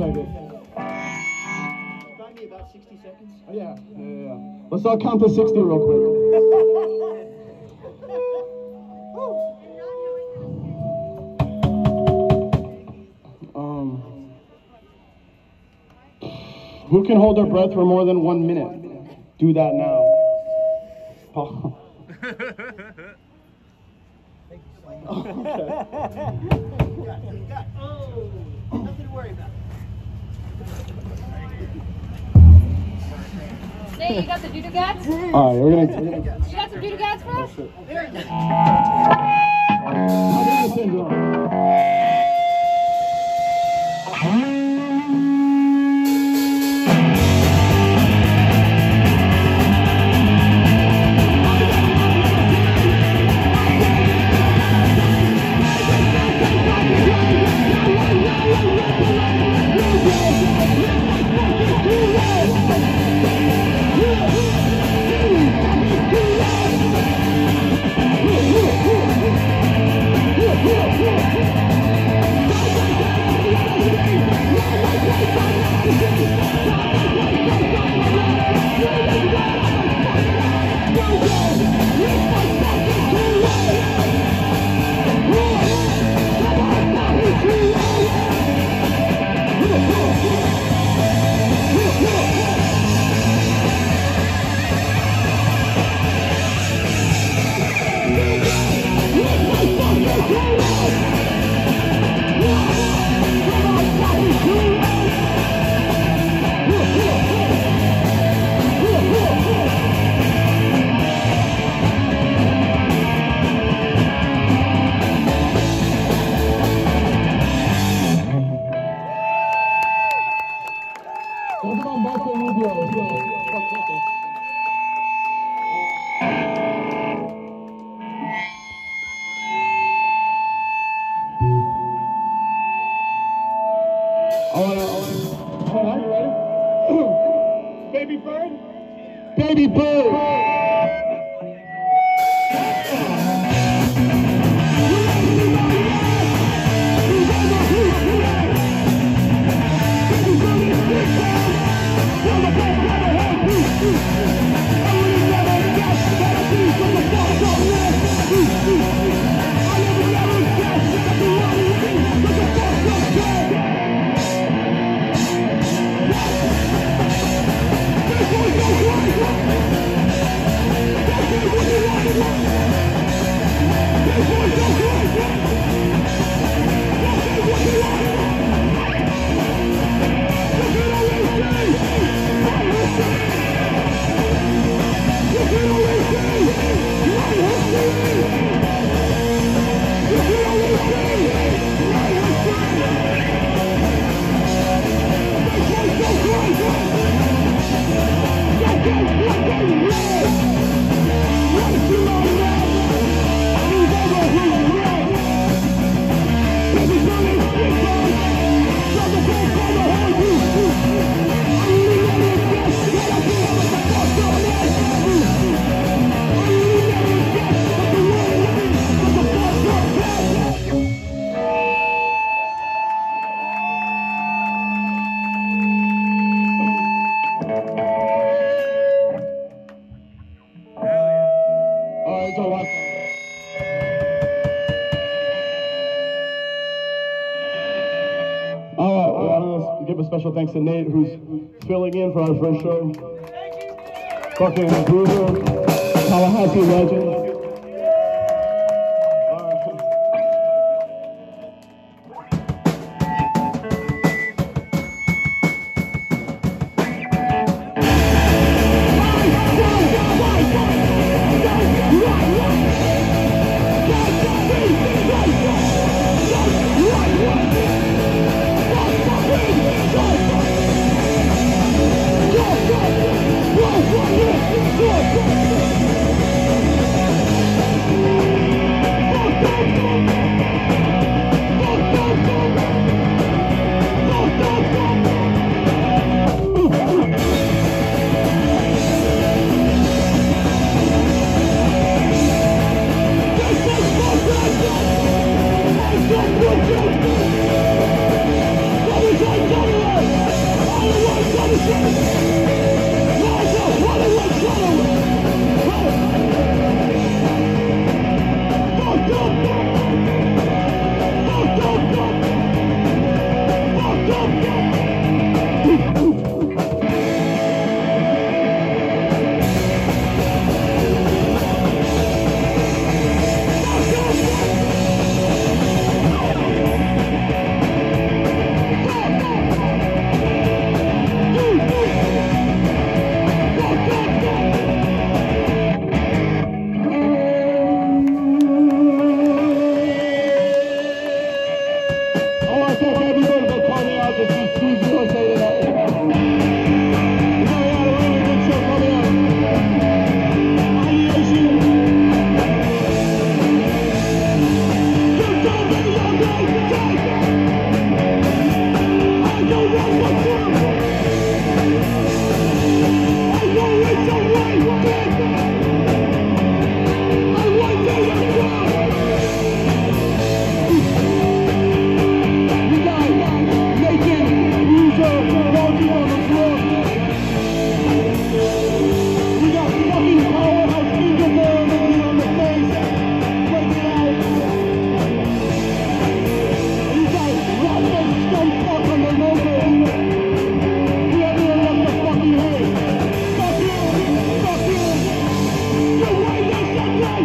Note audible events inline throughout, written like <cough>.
We'll give it a second. Got me about 60 seconds. Oh, yeah, yeah, yeah, yeah. Let's all count to 60 real quick. Um, who can hold their breath for more than one minute? Do that now. Paul. <laughs> Oh, <laughs> nothing to worry about. Nate, you got the doodle-gads? All right, we're gonna. We're gonna got some doodle-gads for us? Havana syndrome. Talk Baby bird? Baby bird! Thanks to Nate, who's filling in for our first show. Fucking Bruiser, Tallahassee legend.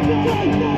Música